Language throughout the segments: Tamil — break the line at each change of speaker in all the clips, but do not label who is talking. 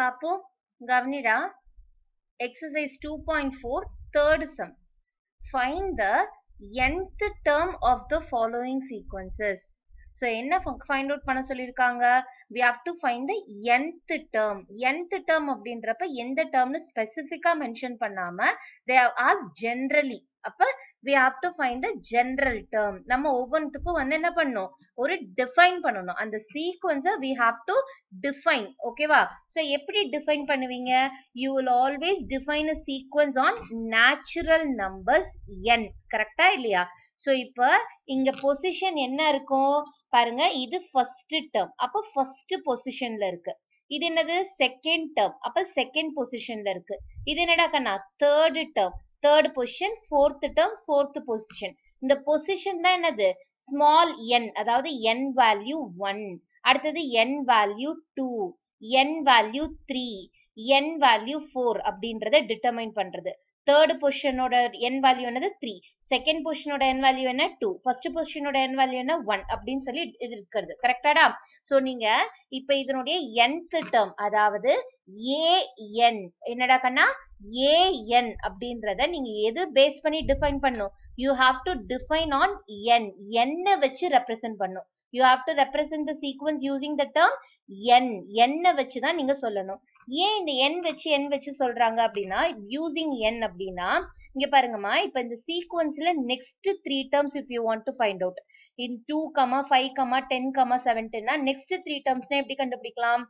பாப்போம் கவனிடா exercise 2.4 third sum find the nth term of the following sequences so என்ன find out பண்ண சொல்லிருக்காங்க we have to find the nth term nth term அப்படின்றப்ப எந்த termனு specific mention பண்ணாம they have asked generally அப்ப we have to find the general term. நம்ம ஒவ்வொன்றுத்துக்கும் வந்து என்ன பண்ணணும்? ஒரு define பண்ணணும். அந்த sequence we have to define. ஓகேவா so எப்படி define பண்ணுவீங்க? You will always define a sequence on natural numbers n. கரெக்டா இல்லையா? So இப்ப இங்க பொசிஷன் என்ன இருக்கும் பாருங்க இது ஃபர்ஸ்ட் டேர்ம் அப்ப ஃபர்ஸ்ட் பொசிஷன்ல இருக்கு. இது என்னது? செகண்ட் டேர்ம் அப்ப செகண்ட் பொசிஷன்ல இருக்கு. இது என்னடா கண்ணா third term third position fourth term fourth position இந்த பொசிஷன் தான் என்னது? ஸ்மால் என் அதாவது என் வேல்யூ ஒன் அடுத்தது n value two n value three n value four அப்படின்றத டிட்டர்மைன் பண்றது. தேர்ட் பொசிஷனோட என் வேல்யூ என்னது? த்ரீ செகண்ட் பொசிஷனோட என் வேல்யூ என்ன? டூ ஃபர்ஸ்ட் பொசிஷனோட என் வேல்யூ என்ன? ஒன் அப்படின்னு சொல்லி இது இருக்கிறது. கரெக்டாடா ஸோ நீங்க இப்ப இதனுடைய என்த் டேர்ம் அதாவது ஏஎன் என்னடா கண்ணா? ஏஎன் அப்படின்றத நீங்க எது பேஸ் பண்ணி டிஃபைன் பண்ணும்? You have to define on n என்ன வச்சு ரெப்ரசென்ட் பண்ணும். You have to represent the sequence using the term n என்ன வச்சு தான் நீங்க சொல்லணும். ஏன் இந்த என் வச்சு என் வச்சு சொல்றாங்க அப்படின்னா யூசிங் என் அப்படின்னா இங்க பாருங்கம்மா இப்ப இந்த சீக்வன்ஸ்ல next three terms if you want to find out in two comma five comma ten comma செவன்டென்னா next three டேர்ம்ஸ்னா எப்படி கண்டுபிடிக்கலாம்?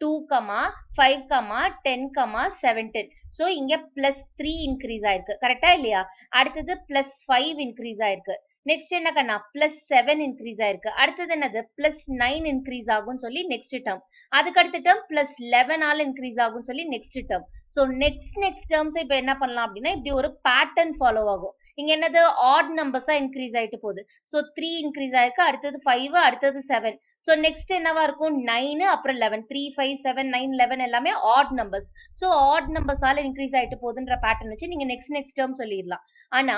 Two comma five comma ten comma seventeen so இங்க பிளஸ் த்ரீ இன்க்ரீஸ் ஆயிருக்கு. கரெக்டா இல்லையா? அடுத்தது பிளஸ் ஃபைவ் இன்க்ரீஸ் ஆயிருக்கு. நெக்ஸ்ட் என்ன கண்ணா பிளஸ் செவன் இன்க்ரீஸ் ஆயிருக்கு. அடுத்தது என்னது? பிளஸ் நைன் இன்க்ரீஸ் ஆகும் சொல்லி நெக்ஸ்ட் டேர்ம் அதுக்கு அடுத்த டேர்ம் பிளஸ் லெவன் ஆல் இன்க்ரீஸ் ஆகும் சொல்லி next term so next next terms இப்போ என்ன பண்ணலாம் அப்படின்னா இப்படி ஒரு பேட்டர்ன் ஃபாலோ ஆகும். இங்க என்னது? ஆட் நம்பர்ஸா இன்க்ரீஸ் ஆயிட்டு போகுது. ஸோ த்ரீ இன்க்ரீஸ் ஆயிருக்கு. அடுத்தது ஃபைவ் அடுத்தது செவன் ஸோ நெக்ஸ்ட் என்னவா இருக்கும்? நைனு அப்புறம் eleven three five seven nine eleven எல்லாமே ஆட் நம்பர்ஸ் ஸோ ஆட் நம்பர்ஸால இன்க்ரீஸ் ஆயிட்டு போகுதுன்ற பேட்டர்ன் வச்சு நீங்க நெக்ஸ்ட் நெக்ஸ்ட் டேர்ம் சொல்லிடலாம். ஆனா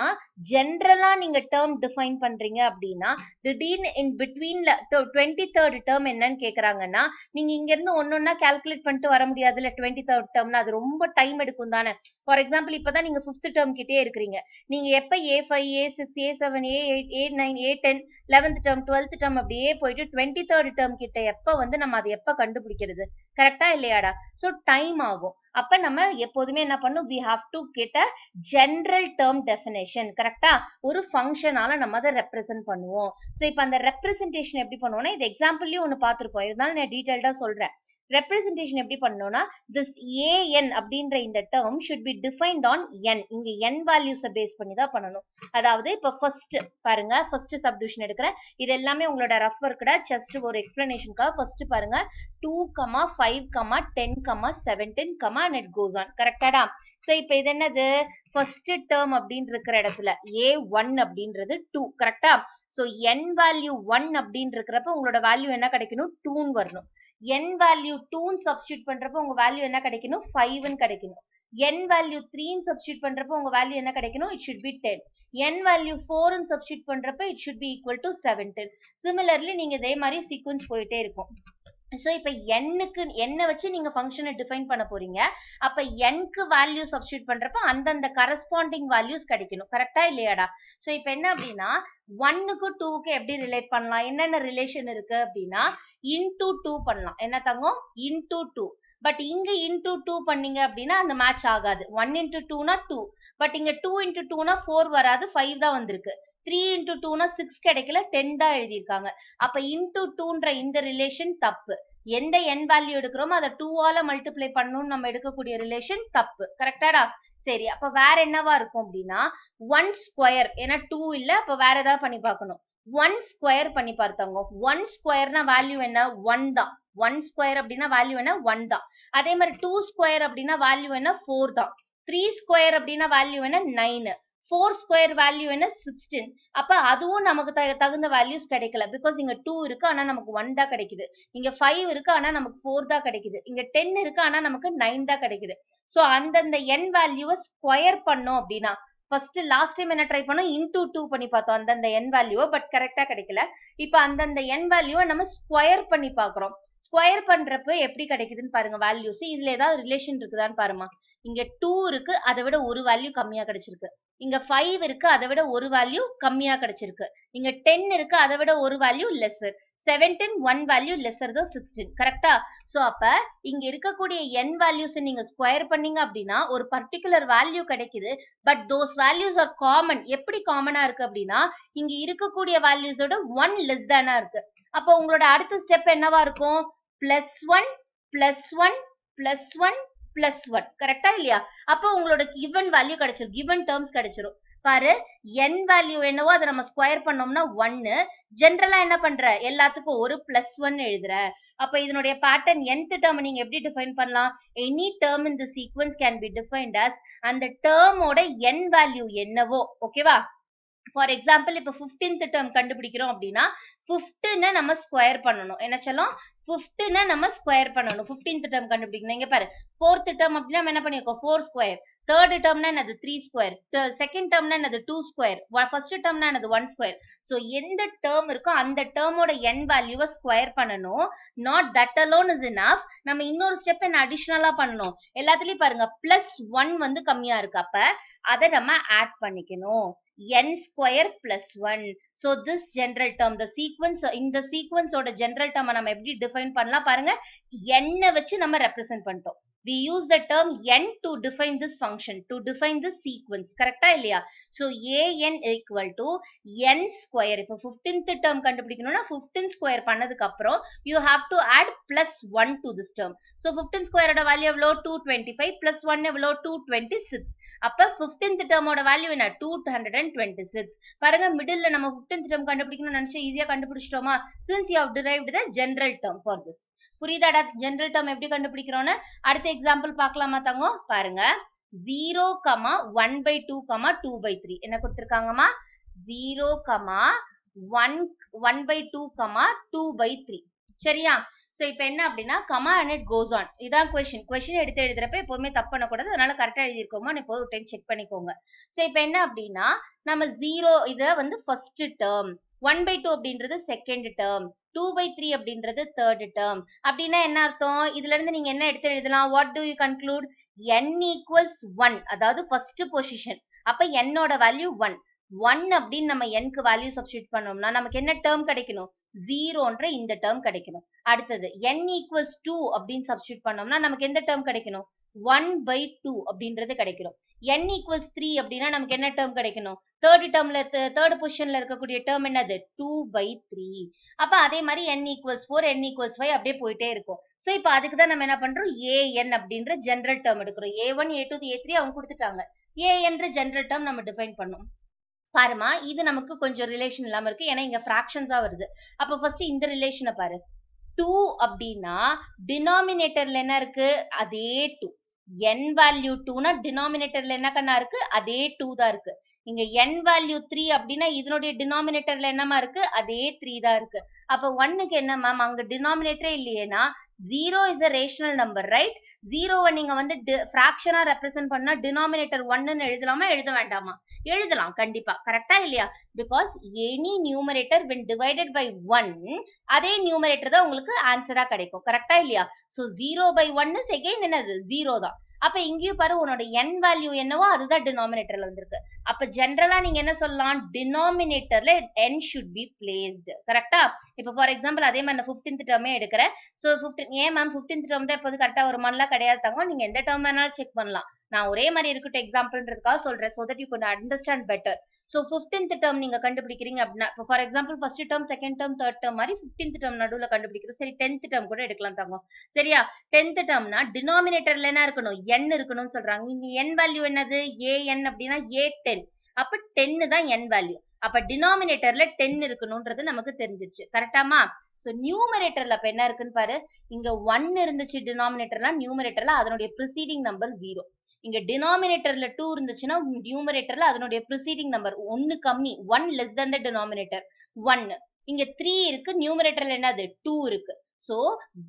ஜென்ரலா நீங்க டேர்ம் டிஃபைன் பண்றீங்க அப்படின்னா திடீர்னு இன் பிட்வீன்ல டுவெண்ட்டி தேர்ட் டேர்ம் என்னன்னு கேக்குறாங்கன்னா நீங்க இங்க இருந்து ஒன்னொன்னா கால்குலேட் பண்ணிட்டு வர முடியாதுல்ல டுவெண்ட்டி தேர்ட் டேர்ம்னா அது ரொம்ப டைம் எடுக்கும் தானே. ஃபார் எக்ஸாம்பிள் இப்பதான் நீங்க ஃபிஃப்த் டேர்ம் கிட்டே இருக்கிறீங்க. நீங்க எப்ப a five a six a seven a eight a nine a ten eleventh term twelfth term அப்படியே போயிட்டு டுவெண்ட்டி தேர்ட் டேர்ம் கிட்ட எப்ப வந்து நம்ம அதை எப்ப கண்டுபிடிக்கிறது? கரெக்டா இல்லையாடா? சோ டைம் ஆகும். அப்ப நம்ம எப்போதுமே என்ன பண்ணும்? We have to get a general term definition கரெக்டா ஒரு ஃபங்க்ஷனால நம்ம அதை ரெப்ரசென்ட் பண்ணுவோம். ஸோ இப்போ அந்த ரெப்ரசன்டேஷன் எப்படி பண்ணுவோம்னா இது எக்ஸாம்பிள்லயும் ஒன்று பார்த்துருப்போம். இருந்தாலும் நான் டீட்டெயில்டா சொல்றேன். ரெப்ரசன்டேஷன் எப்படி பண்ணணும்னா திஸ் ஏஎன் அப்படின்ற இந்த term should be defined on n இங்க என் வேல்யூஸை பேஸ் பண்ணி தான் பண்ணணும். அதாவது இப்போ ஃபர்ஸ்ட் பாருங்க ஃபர்ஸ்ட் சப்டிவிஷன் எடுக்கிறேன் இது எல்லாமே உங்களோட ரஃப் ஒர்க்கடா ஜஸ்ட் ஒரு எக்ஸ்பிளனேஷனுக்காக ஃபர்ஸ்ட் பாருங்க. Two comma five comma ten comma seventeen comma and it goes on கரெக்டாடா so இப்போ இது என்னது? ஃபர்ஸ்ட் டேர்ம் அப்படின்னு இருக்கிற இடத்துல ஏ ஒன் அப்படின்றது டூ கரெக்டா சோ என் வேல்யூ ஒன் அப்படின்னு இருக்கிறப்ப உங்களோட வேல்யூ என்ன கிடைக்கணும்? டூன்னு வரணும். என் வேல்யூ டூன்னு சப்ஸ்டியூட் பண்றப்ப உங்க வேல்யூ என்ன கிடைக்கணும்? ஃபைவ்னு கிடைக்கணும். என் வேல்யூ த்ரீன்னு சப்ஸ்டியூட் பண்றப்ப உங்க வேல்யூ என்ன கிடைக்கணும்? It should be ten n value ஃபோர்னு சப்ஸ்டியூட் பண்றப்ப it should be equal to seventeen similarly நீங்க இதே மாதிரி சீக்வன்ஸ் போயிட்டே இருக்கும். ஸோ இப்போ எண்ணுக்கு எண்ணை வச்சு நீங்கள் ஃபங்க்ஷனை டிஃபைன் பண்ண போறீங்க. அப்போ எண்க்கு வேல்யூ சப்ஸ்டியூட் பண்ணுறப்ப அந்தந்த கரஸ்பாண்டிங் வேல்யூஸ் கிடைக்கணும். கரெக்டாக இல்லையாடா? ஸோ இப்போ என்ன அப்படின்னா ஒன்னுக்கு டூக்கு எப்படி ரிலேட் பண்ணலாம்? என்னென்ன ரிலேஷன் இருக்கு அப்படின்னா இன்டூ டூ பண்ணலாம். என்ன தங்கம்? இன்டூ டூ பட் இங்க இன்டூ டூ பண்ணீங்க அப்படின்னா அந்த மேட்ச் ஆகாது. ஒன் இன்டூ டூனா டூ பட் இங்க டூ இன்டூ டூனா ஃபோர் வராது ஃபைவ் தான் வந்திருக்கு. த்ரீ இன்டூ டூனா சிக்ஸ் கிடைக்கல டென் தான் எழுதியிருக்காங்க. அப்ப இன்டூ டூன்ற இந்த ரிலேஷன் தப்பு. எந்த என் வேல்யூ எடுக்கிறோமோ அதை டூவால மல்டிப்ளை பண்ணணும்னு நம்ம எடுக்கக்கூடிய ரிலேஷன் தப்பு. கரெக்டாடா சரி அப்ப வேற என்னவா இருக்கும் அப்படின்னா ஒன் ஸ்கொயர் ஏன்னா டூ இல்ல அப்ப வேற ஏதாவது பண்ணி பார்க்கணும். ஒன் ஸ்கொயர் பண்ணி பார்த்தாங்க ஒன் ஸ்கொயர்னா வேல்யூ என்ன? ஒன் தான். ஒன் ஸ்கொயர் அப்படின்னா வேல்யூ என்ன? ஒன் தான். அதே மாதிரி டூ ஸ்கொயர் அப்படின்னா வேல்யூ என்ன? ஃபோர் தான். த்ரீ ஸ்கொயர் அப்படின்னா வேல்யூ என்ன? நைனு ஃபோர் ஸ்கொயர் வேல்யூ என்ன? சிக்ஸ்டீன் அப்ப அதுவும் நமக்கு தகுந்த வேல்யூஸ் கிடைக்கல. பிகாஸ் இங்க டூ இருக்கு ஆனா நமக்கு ஒன் தான் கிடைக்குது. இங்க ஃபைவ் இருக்கு ஆனா நமக்கு ஃபோர் தான் கிடைக்குது. இங்க டென் இருக்கு ஆனா நமக்கு நைன் தான் கிடைக்குது. சோ அந்தந்த என் வேல்யூவை ஸ்கொயர் பண்ணோம் அப்படின்னா ஃபர்ஸ்ட் லாஸ்ட் டைம் என்ன ட்ரை பண்ணோம்? இன்டூ டூ பண்ணி பார்த்தோம். அந்தந்த என் வேல்யூவை பட் கரெக்டா கிடைக்கல. இப்போ அந்தந்த என் வேல்யூவை நம்ம ஸ்கொயர் பண்ணி பார்க்குறோம். ஸ்கொயர் பண்றப்ப எப்படி கிடைக்குதுன்னு பாருங்க வேல்யூஸ் இதுல ஏதாவது ரிலேஷன் இருக்குதான்னு பாருமா இங்க டூ இருக்கு அதை விட ஒரு வேல்யூ கம்மியா கிடைச்சிருக்கு. இங்க ஃபைவ் இருக்கு அதை விட ஒரு வேல்யூ கம்மியா கிடைச்சிருக்கு. இங்க டென் இருக்கு அதை விட ஒரு value less seventeen one value lesser தான் சிக்ஸ்டீன் கரெக்டா ஸோ அப்ப இங்க இருக்கக்கூடிய என் வேல்யூஸ் நீங்க ஸ்கொயர் பண்ணீங்க அப்படின்னா ஒரு பர்டிகுலர் வேல்யூ கிடைக்குது. But those values are common எப்படி காமனா இருக்கு அப்படின்னா இங்க இருக்கக்கூடிய வேல்யூஸோட ஒன் லெஸ் தானா இருக்கு. அப்போ உங்களோட அடுத்த ஸ்டெப் என்னவா இருக்கும்? Plus one plus one plus one plus one கரெக்டா இல்லையா? அப்போ உங்களோட கிவன் வேல்யூ கிடைச்சிரும். கிவன் டேர்ம்ஸ் கிடைச்சிரும். பாரு n வேல்யூ என்னவோ அதை நம்ம ஸ்கொயர் பண்ணோம்னா ஒன்னு ஜென்ரலா என்ன பண்ற? எல்லாத்துக்கும் ஒரு பிளஸ் ஒன் எழுதுற. அப்ப இதனுடைய பேட்டர்ன் என்த் டேர்ம் நீங்க எப்படி டிஃபைன் பண்ணலாம்? Any term in the sequence can be defined as அந்த டேர்மோட n வேல்யூ என்னவோ ஓகேவா ஃபார் எக்ஸாம்பிள் இப்போ ஃபிஃப்டீன்த் டேர்ம் கண்டுபிடிக்கிறோம் அப்படின்னா ஃபிஃப்ட்டுன்னு நம்ம ஸ்கொயர் பண்ணணும். என்ன சொல்லும்? ஃபிஃப்ட்டுன்னு நம்ம ஸ்கொயர் பண்ணணும். ஃபிஃப்டீன்த் டேர்ம் கண்டுபிடிக்கணும். இங்க பாரு ஃபோர்த் டேர்ம் அப்படின்னா நம்ம என்ன பண்ணிருக்கோம்? ஃபோர் ஸ்கொயர் தேர்ட் டேர்ம்னா என்னது? த்ரீ ஸ்கொயர் செகண்ட் டேர்ம்னா என்னது? டூ ஸ்கொயர் ஃபர்ஸ்ட் டேர்ம்னா என்னது? ஒன் ஸ்கொயர் ஸோ எந்த டேர்ம் இருக்கோ அந்த டேர்மோட என் வேல்யூவை ஸ்கொயர் பண்ணணும். Not that alone is enough நம்ம இன்னொரு ஸ்டெப் என்ன அடிஷ்னலா பண்ணணும்? எல்லாத்துலயும் பாருங்க பிளஸ் ஒன் வந்து கம்மியா இருக்கு அப்ப அதை நம்ம ஆட் பண்ணிக்கணும். N square plus one so this general term the sequence இந்த ஓட ஜென்ரல் term நம்ம எப்படி டிஃபைன் பண்ணலாம் பாருங்க? n வச்சு நம்ம represent பண்ணிட்டோம். We use the term n to define this function to define this sequence கரெக்டா இல்லையா so an equal to n square இப்போ 15th term கண்டுபிடிக்கணும்னா 15 square பண்ணதுக்கு அப்புறம் you have to add plus 1 to this term so 15 square ஓட வேல்யூ எவ்வளோ 225 plus 1 எவ்வளோ 226 அப்ப 15th term ஓட வேல்யூ என்ன 226 பாருங்க மிடில்ல நம்ம 15th term கண்டுபிடிக்கணும்னு நினைச்சு ஈஸியா கண்டுபிடிச்சிட்டோமா since you have derived the general term for this புரியுதாடா? ஜென்ரல் டேர்ம் எப்படி கண்டுபிடிக்கிறோன்னு? அடுத்த எக்ஸாம்பிள் பார்க்கலாமா தங்கம் பாருங்க. Zero comma one by two comma two by three என்ன கொடுத்துருக்காங்கம்மா? Zero comma one one by two comma two by three சரியா? சோ இப்போ என்ன அப்படின்னா comma and it goes on இதான் கொஸ்டின் கொஸ்டின் எடுத்து எழுதுறப்ப எப்பவுமே தப்பு பண்ணக்கூடாது. அதனால கரெக்டாக எழுதியிருக்கோமா இப்போ ஒரு டைம் செக் பண்ணிக்கோங்க. சோ இப்போ என்ன அப்படின்னா நம்ம ஜீரோ இதை வந்து first term one by two அப்படின்றது second term two by three அப்படின்றது தேர்ட் டேர்ம் அப்படின்னா என்ன அர்த்தம்? இதுல இருந்து நீங்க என்ன எடுத்து எழுதலாம்? What do you conclude n equals one அதாவது ஃபர்ஸ்ட் பொசிஷன் அப்ப என்னோட வேல்யூ ஒன் ஒன் அப்படின்னு நம்ம என்க்கு வேல்யூ சப்ஸ்டியூட் பண்ணோம்னா நமக்கு என்ன டேர்ம் கிடைக்கணும்? ஜீரோன்ற இந்த டேர்ம் கிடைக்கணும். அடுத்தது என் ஈக்குவல்ஸ் டூ அப்படின்னு சப்ஸ்டியூட் பண்ணோம்னா நமக்கு எந்த டேர்ம் கிடைக்கணும்? ஒன் பை டூ அப்படின்றது கிடைக்கிறோம் என் ஈக்குவல்ஸ் த்ரீ அப்படின்னா நமக்கு என்ன டேர்ம் கிடைக்கணும்? தேர்ட் டேர்ம்ல தேர்ட் பொசிஷன்ல இருக்கக்கூடிய டேர்ம் என்னது? டூ பை த்ரீ அப்ப அதே மாதிரி n equals four n equals five அப்படியே போயிட்டே இருக்கும். ஸோ இப்போ அதுக்கு தான் நம்ம என்ன பண்றோம்? ஏஎன் அப்படின்ற ஜென்ரல் டேர்ம் எடுக்கிறோம். A one a two a three அவங்க கொடுத்துட்டாங்க. ஏஎன்ற ஜென்ரல் டேர்ம் நம்ம டிஃபைன் பண்ணோம். பாருமா இது நமக்கு கொஞ்சம் ரிலேஷன் இல்லாம இருக்கு. ஏன்னா இங்க ஃபிராக்ஷன்ஸா வருது. அப்ப ஃபர்ஸ்ட் இந்த ரிலேஷனை பாரு. டூ அப்படின்னா டினாமினேட்டர்ல என்ன இருக்கு? அதே டூ என் வேல்யூ டூனா டினாமினேட்டர்ல என்ன கண்ணா இருக்கு? அதே டூ தான் இருக்கு. இங்க என் வேல்யூ த்ரீ அப்படின்னா இதனுடைய டினாமினேட்டர்ல என்னமா இருக்கு? அதே த்ரீ தான் இருக்கு. அப்ப ஒன்னுக்கு என்ன மேம் அங்க டினாமினேட்டரே இல்லையேனா zero is a rational number right ஜீரோவை நீங்க வந்து ஃபிராக்ஷனா ரெப்ரசென்ட் பண்ணா டினாமினேட்டர் ஒன்னு எழுதலாமா? எழுத வேண்டாமா? எழுதலாம் கண்டிப்பா. கரெக்டா இல்லையா? Because any numerator when divided by one அதே நியூமரேட்டர் தான் உங்களுக்கு ஆன்சரா கிடைக்கும். கரெக்டா இல்லையா? So zero by one second என்னது? ஜீரோ தான். அப்ப இங்கேயும் பாரு உன்னோட என் வேல்யூ என்னவோ அதுதான் டினாமினேட்டர்ல வந்திருக்கு. அப்ப ஜென்ரலா நீங்க என்ன சொல்லலாம்? டினாமினேட்டர்ல என் ஷுட் பி பிளேஸ்டு கரெக்டா இப்ப ஃபார் எக்ஸாம்பிள் அதே மாதிரி நான் ஃபிஃப்டீன்த் டேர்மே எடுக்கிறேன். ஸோ ஃபிஃப்டீன் ஏன் மேம் ஃபிஃப்டீன்த் டேர்ம் தான் இப்போது கரெக்டா ஒரு மாதிரிலாம் கிடையாது தங்க நீங்க எந்த டேர்ம் வேணாலும் செக் பண்ணலாம். நான் ஒரே மாதிரி இருக்கட்டும் எக்ஸாம்பிள்ன்றதுக்காக சொல்றேன் so that you can understand better so fifteenth term நீங்க கண்டுபிடிக்கிறீங்க அப்படின்னா for example first term second term third term மாதிரி ஃபிஃப்டீன்த் டேர்ம் நடுவில் கண்டுபிடிக்கிறோம். சரி டென்த் டேர்ம் கூட எடுக்கலாம் தங்கம். சரியா? டென்த் டேர்ம்னா டினாமினேட்டர்ல என்ன இருக்கணும்? என் இருக்கணும்னு சொல்றாங்க. இங்க என் வேல்யூ என்னது? ஏ என் அப்படின்னா ஏ டென் அப்ப டென்னு தான் என் வேல்யூ அப்ப டினாமினேட்டர்ல டென் இருக்கணும்ன்றது நமக்கு தெரிஞ்சிருச்சு. கரெக்டாமா சோ நியூமரேட்டர்ல அப்ப என்ன இருக்குன்னு பாரு? இங்க ஒன் இருந்துச்சு டினாமினேட்டர்னா நியூமரேட்டர்ல அதனுடைய ப்ரிசீடிங் நம்பர் ஜீரோ இங்க டினாமினேட்டர்ல டூ இருந்துச்சுன்னா நியூமரேட்டர்ல அதனுடைய ப்ரிசீடிங் நம்பர் ஒன்னு கம்மி one less than the denominator ஒன்னு இங்க த்ரீ இருக்கு நியூமரேட்டர்ல என்னது? டூ இருக்கு. ஸோ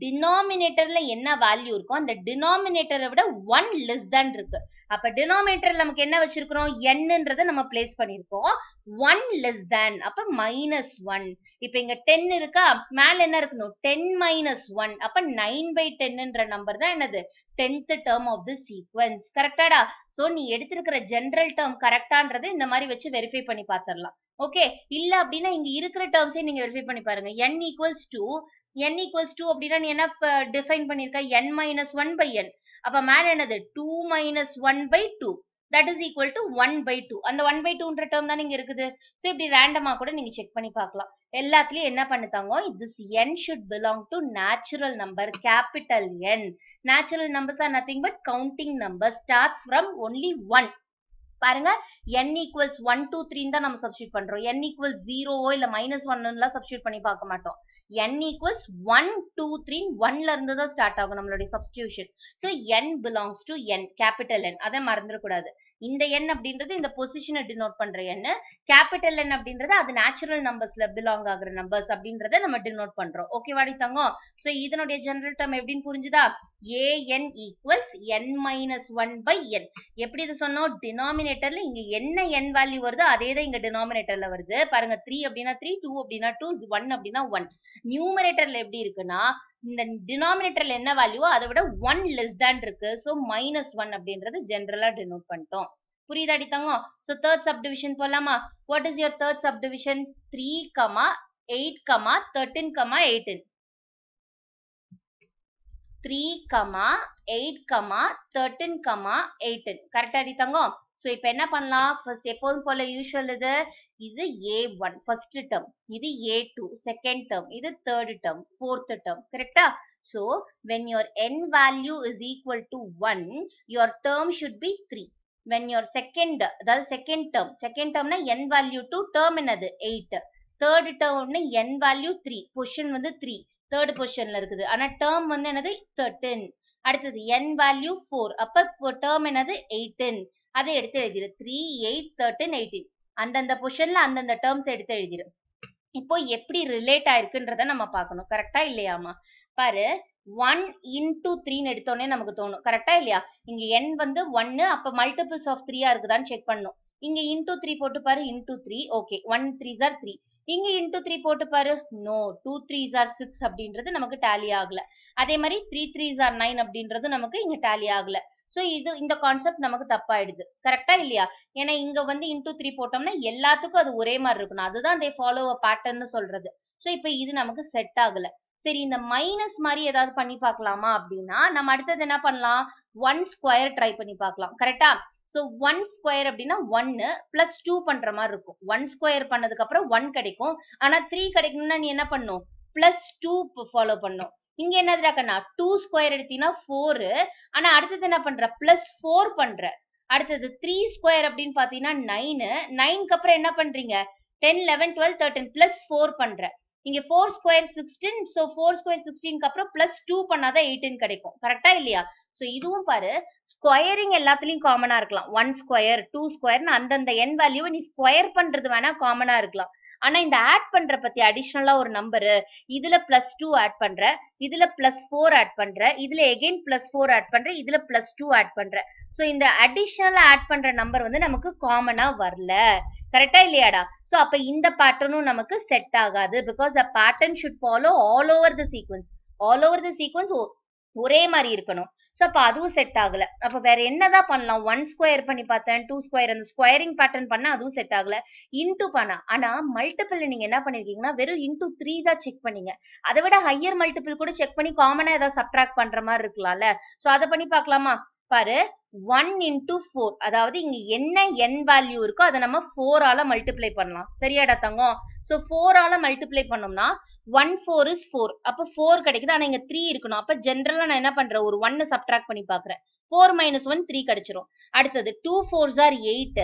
டினாமினேட்டர்ல என்ன வேல்யூ இருக்கோ அந்த டினாமினேட்டரை விட ஒன் லெஸ் தான் இருக்கு. அப்ப டினாமினேட்டர் நமக்கு என்ன வச்சிருக்கிறோம்? என்னன்றதை நம்ம பிளேஸ் பண்ணிருக்கோம் ஒன் லெஸ் தேன் அப்ப மைனஸ் ஒன் இப்ப இங்க டென் இருக்கா? மேல என்ன இருக்கணும்? டென் மைனஸ் ஒன் அப்ப நைன் பை டென்ன்ற நம்பர் தான் என்னது? Tenth term of the sequence கரெக்டாடா so நீ எடுத்திருக்கிற ஜென்ரல் டேர்ம் கரெக்டான்றது இந்த மாதிரி வச்சு வெரிஃபை பண்ணி பாத்திரலாம் ஓகே இல்ல அப்படின்னா இங்க இருக்கிற டேர்ம்ஸே நீங்க வெரிஃபை பண்ணி பாருங்க. N equals two n equals two அப்படின்னா நீ என்ன டிஃபைன் பண்ணிருக்க? N minus one by n அப்ப மேல என்னது? Two minus one by two that is equal to one by two அந்த ஒன் பை டூன்ற டேர்ம் தான் இங்க இருக்குது. ஸோ இப்படி ரேண்டமா கூட நீங்க செக் பண்ணி பார்க்கலாம். எல்லாத்துலயும் என்ன பண்ணுத்தாங்க? This n should belong to natural number capital n natural numbers are nothing but counting number starts from only one பாருங்க n equals one two three தான் நம்ம சப்ஸ்டியூட் பண்றோம். n ஈக்குவல்ஸ் ஜீரோவோ இல்ல மைனஸ் ஒன்னுலாம் சப்ஸ்டியூட் பண்ணி பார்க்க மாட்டோம். n equals one two three ஒன்ல இருந்து தான் ஸ்டார்ட் ஆகும் நம்மளுடைய substitution so n belongs to n capital n. அதை மறந்துடக்கூடாது. இந்த n அப்படின்றது இந்த பொசிஷனை டினோட் பண்ற n. கேபிட்டல் n அப்படின்றது அது நேச்சுரல் நம்பர்ஸ்ல பிலாங் ஆகுற நம்பர்ஸ் அப்படின்றத நம்ம டினோட் பண்றோம். ஓகேவாடி தங்கம். ஸோ இதனுடைய ஜெனரல் டேர்ம் எப்படின்னு புரிஞ்சுதா? An equals n minus one by n எப்படி இது சொன்னோம்? டினாமினேட்டர்ல இங்க என்ன என் வேல்யூ வருதோ அதே தான் இங்க டினாமினேட்டர்ல வருது. பாருங்க த்ரீ அப்படின்னா த்ரீ டூ அப்படின்னா டூ ஒன் அப்படின்னா ஒன் நியூமரேட்டர்ல எப்படி இருக்குன்னா இந்த டினாமினேட்டர்ல என்ன வேல்யூவோ அதை விட ஒன் லெஸ் தான் இருக்கு. ஸோ மைனஸ் ஒன் அப்படின்றது ஜென்ரலா டினோட் பண்ணிட்டோம். புரியுதாடி தங்கம் ஸோ தேர்ட் சப் டிவிஷன் போலாமா what is your third subdivision three comma eight comma thirteen comma eighteen three comma eight comma thirteen comma eighteen கரெக்டா அடி தங்கம் ஸோ இப்போ என்ன பண்ணலாம்? ஃபர்ஸ்ட் எப்போதும் போல யூஸ்வல் இது இது ஏ ஒன் ஃபர்ஸ்ட் டேர்ம் இது ஏ டூ செகண்ட் டேர்ம் இது தேர்ட் டேர்ம் ஃபோர்த் டேர்ம் கரெக்டா so when your n value is equal to one your term should be three when your second அதாவது செகண்ட் டேர்ம் செகண்ட் டேர்ம்னா என் வேல்யூ டூ டேர்ம் என்னது? எயிட் தேர்ட் டேர்ம்னு என் வேல்யூ த்ரீ பொசிஷன் வந்து த்ரீ தேர்ட் பொசிஷன்ல இருக்குது. ஆனா டேர்ம் வந்து என்னது? தேர்ட்டின் அடுத்தது என் வேல்யூ ஃபோர் அப்ப டேர்ம் என்னது? எயிட்டின் அதை எடுத்து எழுதிரு. த்ரீ எயிட் தேர்ட்டின் எயிட்டீன் அந்தந்த பொசிஷன்ல அந்தந்த டேர்ம்ஸ் எடுத்து எழுதிரு. இப்போ எப்படி ரிலேட் ஆயிருக்குன்றத நம்ம பார்க்கணும். கரெக்டா இல்லையாமா பாரு ஒன் இன்டூ த்ரீன்னு எடுத்தோடனே நமக்கு தோணும். கரெக்டா இல்லையா? இங்க என் வந்து ஒன்னு அப்ப மல்டிபிள்ஸ் ஆஃப் த்ரீயா இருக்குதான்னு செக் பண்ணும் இங்க இன்டூ த்ரீ போட்டு பாரு into three okay one three are three இங்க இன்டூ த்ரீ போட்டு பாரு. No two three are six அப்படின்றது நமக்கு டேலி ஆகல. அதே மாதிரி த்ரீ த்ரீ ஆர் நைன் அப்படின்றதும் நமக்கு இங்க டேலி ஆகல. சோ இது இந்த கான்செப்ட் நமக்கு தப்பாயிடுது. கரெக்டா இல்லையா? ஏன்னா இங்க வந்து இன்டூ த்ரீ போட்டோம்னா எல்லாத்துக்கும் அது ஒரே மாதிரி இருக்கணும். அதுதான் தே ஃபாலோ பேட்டர்ன்னு சொல்றது. சோ இப்போ இது நமக்கு செட் ஆகல. சரி இந்த மைனஸ் மாதிரி ஏதாவது பண்ணி பார்க்கலாமா அப்படின்னா நம்ம அடுத்தது என்ன பண்ணலாம்? ஒன் ஸ்கொயர் ட்ரை பண்ணி பார்க்கலாம். கரெக்டா ஸோ ஒன் ஸ்கொயர் அப்படின்னா ஒன்னு பிளஸ் டூ பண்ற மாதிரி இருக்கும். ஒன் ஸ்கொயர் பண்ணதுக்கு அப்புறம் ஒன் கிடைக்கும். ஆனா த்ரீ கிடைக்கணும்னா நீ என்ன பண்ணும்? பிளஸ் டூ ஃபாலோ பண்ணும். இங்க என்னதுடா கண்ணா டூ ஸ்கொயர் எடுத்தீங்கன்னா ஃபோரு ஆனா அடுத்தது என்ன பண்ற? பிளஸ் ஃபோர் பண்ற. அடுத்தது த்ரீ ஸ்கொயர் அப்படின்னு பாத்தீங்கன்னா நைனு நைன்க்கு அப்புறம் என்ன பண்றீங்க? Ten eleven twelve thirteen plus four பண்ற. இங்க four square sixteen so four square சிக்ஸ்டீனுக்கு அப்புறம் பிளஸ் டூ பண்ணாதான் எயிட்டின் கிடைக்கும். கரெக்டா இல்லையா? ஸோ இதுவும் பாரு ஸ்கொயரிங் எல்லாத்துலயும் காமனா இருக்கலாம். ஒன் ஸ்கொயர் டூ ஸ்கொயர்னு அந்தந்த என் வேல்யூவை நீ ஸ்கொயர் பண்றது வேணா காமனா இருக்கலாம். ஆனா இந்த ஆட் பண்ற பத்தி அடிஷ்னலா ஒரு நம்பரு இதுல பிளஸ் டூ ஆட் பண்ற இதுல பிளஸ் ஃபோர் ஆட் பண்ற இதுல எகைன் பிளஸ் ஃபோர் ஆட் பண்ற இதுல பிளஸ் டூ ஆட் பண்ற. சோ இந்த அடிஷ்னலா ஆட் பண்ற நம்பர் வந்து நமக்கு காமனா வரல. கரெக்டா இல்லையாடா? சோ அப்ப இந்த பேட்டர்னும் நமக்கு செட் ஆகாது because a pattern should follow all over the sequence all over the sequence ஒரே மாதிரி இருக்கணும். ஸோ அப்போ அதுவும் செட் ஆகல. அப்போ வேற என்னதான் பண்ணலாம்? ஒன் ஸ்கொயர் பண்ணி பார்த்தேன் டூ ஸ்கொயர் அந்த ஸ்கொயரிங் பேட்டர்ன் பண்ணா அதுவும் செட் ஆகல. இன்டூ பண்ணா. ஆனா மல்டிபிள் நீங்க என்ன பண்ணிருக்கீங்கன்னா வெறும் இன்டூ த்ரீ தான் செக் பண்ணீங்க. அதை விட ஹையர் மல்டிபிள் கூட செக் பண்ணி காமனா ஏதாவது சப்ட்ராக்ட் பண்ற மாதிரி இருக்கலாம்ல. ஸோ அதை பண்ணி பார்க்கலாமா? பாரு ஒன் இன்டூ ஃபோர் அதாவது இங்க என்ன என் வேல்யூ இருக்கோ அதை நம்ம ஃபோரால மல்டிப்ளை பண்ணலாம். சரியாடா தங்கம்? ஸோ ஃபோரால மல்டிப்ளை பண்ணோம்னா ஒன் ஃபோர் இஸ் ஃபோர் அப்போ ஃபோர் கிடைக்குது. ஆனா இங்க த்ரீ இருக்கணும். அப்ப ஜென்ரலா நான் என்ன பண்றேன்? ஒரு ஒன்னு சப்ட்ராக்ட் பண்ணி பாக்குறேன். ஃபோர் மைனஸ் ஒன் த்ரீ கிடைச்சிரும். அடுத்தது டூ ஃபோர்ஸ் ஆர் எயிட்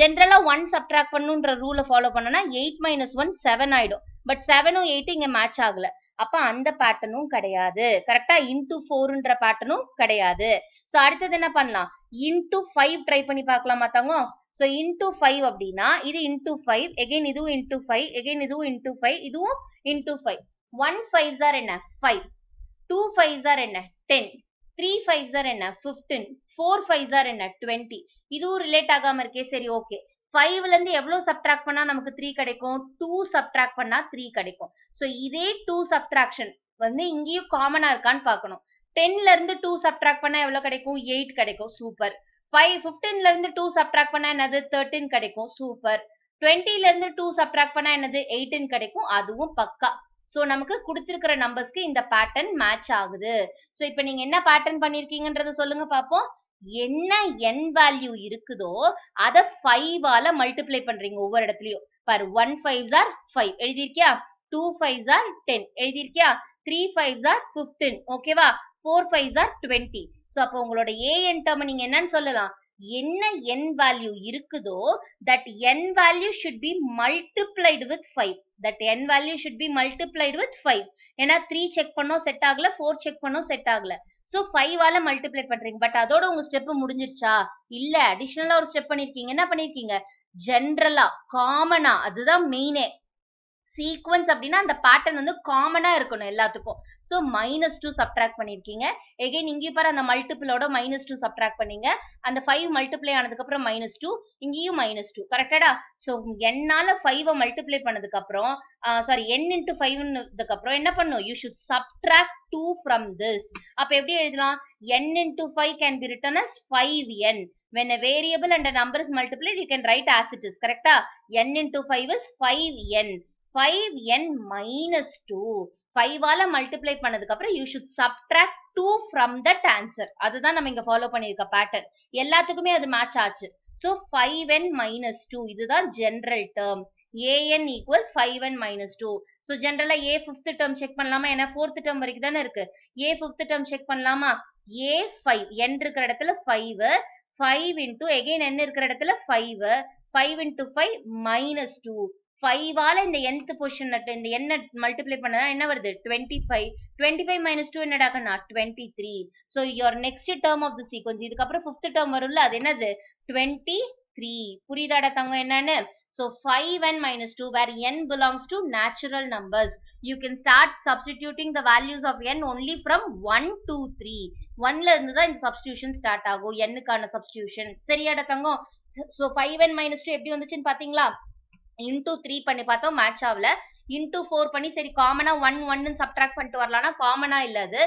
ஜென்ரலா ஒன் சப்ட்ராக்ட் பண்ணுன்ற ரூலை ஃபாலோ பண்ணனா எயிட் மைனஸ் ஒன் செவன் ஆயிடும். பட் செவனும் எயிட்டும் இங்க மேட்ச் ஆகல. அப்ப அந்த பேட்டர்னும் கிடையாது. கரெக்டா இன்டூ ஃபோர்ன்ற பேட்டர்னும் கிடையாது. சோ அடுத்தது என்ன பண்ணலாம்? இன்டூ ஃபைவ் ட்ரை பண்ணி பார்க்கலாமா தங்கம்? ஸோ இன்டூ ஃபைவ் அப்படின்னா இது இன்டூ ஃபைவ் எகைன் இதுவும் இன்டூ ஃபைவ் எகைன் இதுவும் இன்டூ ஃபைவ் இதுவும் into five one fives are என்ன? ஃபைவ் டூ ஃபைவ்ஸ் ஆர் என்ன? டென் த்ரீ ஃபைவ்ஸ் ஆர் என்ன? ஃபிஃப்டீன் ஃபோர் ஃபைவ்ஸ் ஆர் என்ன? டுவெண்ட்டி இதுவும் ரிலேட் ஆகாம இருக்கே சரி ஓகே ஃபைவ்ல இருந்து எவ்வளவு சப்ட்ராக்ட் பண்ணா நமக்கு த்ரீ கிடைக்கும்? டூ சப்ட்ராக்ட் பண்ணா த்ரீ கிடைக்கும். ஸோ இதே டூ சப்ட்ராக்ஷன் வந்து இங்கேயும் காமனா இருக்கான்னு பார்க்கணும். டென்ல இருந்து டூ சப்ட்ராக்ட் பண்ணா எவ்வளவு கிடைக்கும்? எயிட் கிடைக்கும். சூப்பர் ஃபைவ் ஃபிஃப்டீன்ல இருந்து டூ சப்ட்ராக்ட் பண்ணா என்னது? தேர்ட்டின் கிடைக்கும். சூப்பர் டுவெண்ட்டில இருந்து டூ சப்ட்ராக்ட் பண்ணா என்னது? எயிட்டின் கிடைக்கும். அதுவும் பக்கா. ஸோ நமக்கு கொடுத்துருக்கிற நம்பர்ஸ்க்கு இந்த பேட்டர்ன் மேட்ச் ஆகுது. ஸோ இப்போ நீங்க என்ன பேட்டர்ன் பண்ணிருக்கீங்கன்றத சொல்லுங்க பார்ப்போம் என்ன என் வேல்யூ இருக்குதோ அதை ஃபைவால மல்டிப்ளை பண்றீங்க ஒவ்வொரு இடத்துலயும். பாரு ஒன் ஃபைவ் ஆர் ஃபைவ் எழுதியிருக்கியா? டூ ஃபைவ் ஆர் டென் எழுதியிருக்கியா? த்ரீ ஃபைவ் ஆர் ஃபிஃப்டீன் ஓகேவா four five are twenty so அப்போ உங்களோட ஏஎன் டேர்ம் நீங்க என்னன்னு சொல்லலாம். என்ன என் வேல்யூ இருக்குதோ that n value should be multiplied with five that n value should be multiplied with five ஏன்னா த்ரீ செக் பண்ணோம் செட் ஆகல ஃபோர் செக் பண்ணோம் செட் ஆகல. ஸோ ஃபைவால மல்டிப்ளை பண்றீங்க. பட் அதோட உங்க ஸ்டெப் முடிஞ்சிருச்சா? இல்ல அடிஷனலா ஒரு ஸ்டெப் பண்ணிருக்கீங்க. என்ன பண்ணிருக்கீங்க? ஜென்ரலா காமனா அதுதான் மெயினே சீக்வன்ஸ் அப்படின்னா அந்த பேட்டர்ன் வந்து காமனா இருக்கணும் எல்லாத்துக்கும். ஸோ மைனஸ் டூ சப்ட்ராக்ட் பண்ணிருக்கீங்க எகைன் இங்கேயும் பாரு அந்த மல்டிபிளோட மைனஸ் டூ சப்ட்ராக்ட் பண்ணீங்க. அந்த ஃபைவ் மல்டிப்ளை ஆனதுக்கப்புறம் மைனஸ் டூ இங்கேயும் மைனஸ் டூ கரெக்டடா ஸோ என்னால் ஃபைவை மல்டிப்ளை பண்ணதுக்கப்புறம் சாரி என் இன்ட்டு ஃபைவ்னதுக்கப்புறம் என்ன பண்ணும்? You should subtract two from this அப்போ எப்படி எழுதலாம்? N into five can be written as five n when a variable and a number is multiplied you can write as it is. Correctா n into 5 is 5n 5n minus 2 5 ஆல மல்டிப்ளை பண்ணதுக்கு அப்புறம் you should subtract 2 from that answer அதுதான் நம்ம இங்க ஃபாலோ பண்ணிருக்க பேட்டர்ன் எல்லாத்துக்குமே அது மேட்ச் ஆச்சு. So five n minus two இதுதான் general term a n equals five n minus two so ஜென்ரலா ஏ ஃபிஃப்த் டேர்ம் செக் பண்ணலாமா? ஏன்னா ஃபோர்த் டேர்ம் வரைக்கும் தானே இருக்கு. ஏ ஃபிஃப்த் டேர்ம் செக் பண்ணலாமா? ஏ ஃபைவ் என் இருக்கிற இடத்துல five five into again n இருக்கிற இடத்துல five five into five minus two ஃபைவால இந்த nth பொசிஷன் இந்த என்ன மல்டிப்ளை பண்ணா என்ன வருது twenty five twenty five minus two என்னடாக்கண்ணா twenty three so your next term of the sequence இதுக்கப்புறம் ஃபிஃப்த் டேர்ம் வரும்ல அது என்னது டுவெண்ட்டி த்ரீ புரியுதாடா தங்கம் என்னன்னு so five and minus two where n belongs to natural numbers you can start substituting the values of n only from one two three ஒன்ல இருந்து தான் இந்த சப்ஸ்டியூஷன் ஸ்டார்ட் ஆகும் என்னுக்கான சப்ஸ்டியூஷன் substitution. சரியாடா தங்கம் so five and minus two எப்படி வந்துச்சுன்னு பார்த்தீங்களா இன்டூ த்ரீ பண்ணி பார்த்தோம் மேட்ச் ஆகல. இன்டூ ஃபோர் பண்ணி சரி காமனா 1 1 சப்ட்ராக்ட் பண்ணிட்டு வரலாம்னா காமனா இல்ல அது.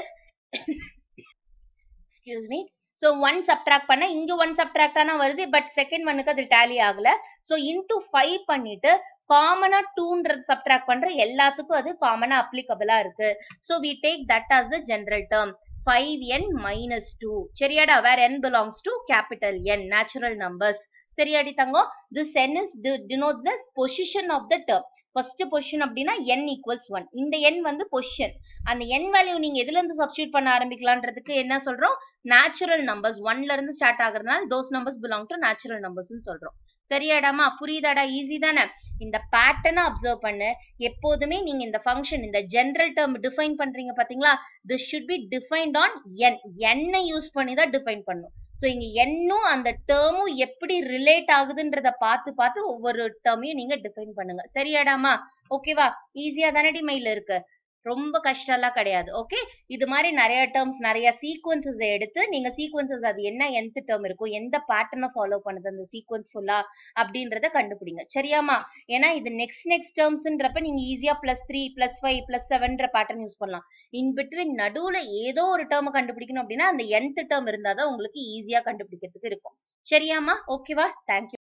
Excuse me so one subtract பண்ண இங்க ஒன் சப்ட்ராக்ட் தானே வருது பட் செகண்ட் ஒன்னுக்கு அது டேலி ஆகல. ஸோ இன்டூ ஃபைவ் பண்ணிட்டு காமனா டூன்றது சப்ட்ராக்ட் பண்ற எல்லாத்துக்கும் அது காமனா அப்ளிகபிளா இருக்கு. So we take that as the general term five n minus two சரியாடா? Where n belongs to capital N natural numbers சரியாடி Thangam. This n is denote the position of the term first position அப்படின்னா என் ஈக்குவல்ஸ் ஒன் இந்த என் வந்து பொசிஷன் அந்த என் வேல்யூ நீங்க எதுல இருந்து சப்ஸ்டியூட் பண்ண ஆரம்பிக்கலான்றதுக்கு என்ன சொல்றோம்? நேச்சுரல் நம்பர்ஸ் ஒன்ல இருந்து start ஆகுறதுனால those numbers belong to natural numbers சொல்றோம். சரியாடாமா புரியுதாடா? ஈஸி தானே. இந்த பேட்டர்னை அப்சர்வ் பண்ணு. எப்போதுமே நீங்க இந்த ஃபங்க்ஷன் இந்த ஜென்ரல் டேர்ம் டிஃபைன் பண்றீங்க பாத்தீங்களா? This should be defined on n என்னை யூஸ் பண்ணி தான் டிஃபைன் பண்ணும். ஸோ இங்க என்னும் அந்த டேர்மும் எப்படி ரிலேட் ஆகுதுன்றத பார்த்து பார்த்து ஒவ்வொரு டேர்மையும் நீங்க டிஃபைன் பண்ணுங்க. சரியாடாமா? ஓகேவா ஈஸியா தானடி மைல இருக்கு. ரொம்ப கஷ்டம்லாம் கிடையாது. ஓகே இது மாதிரி நிறைய டேர்ம்ஸ் நிறைய சீக்வன்சஸ் எடுத்து நீங்க சீக்வன்சஸ் அது என்ன எந்த டேர்ம் இருக்கும் எந்த பேட்டர்னை ஃபாலோ பண்ணுது அந்த சீக்வன்ஸ் ஃபுல்லா அப்படின்றத கண்டுபிடிங்க. சரியாமா ஏன்னா இது நெக்ஸ்ட் நெக்ஸ்ட் டேர்ம்ஸ்ன்றப்ப நீங்க ஈஸியா plus three plus five plus செவன்ற pattern use பண்ணலாம். இன் பிட்வீன் நடுவுல ஏதோ ஒரு டேர்மை கண்டுபிடிக்கணும் அப்படின்னா அந்த எந்த டேர்ம் இருந்தாதான் உங்களுக்கு ஈஸியா கண்டுபிடிக்கிறதுக்கு இருக்கும். சரியாமா ஓகேவா தேங்க்யூ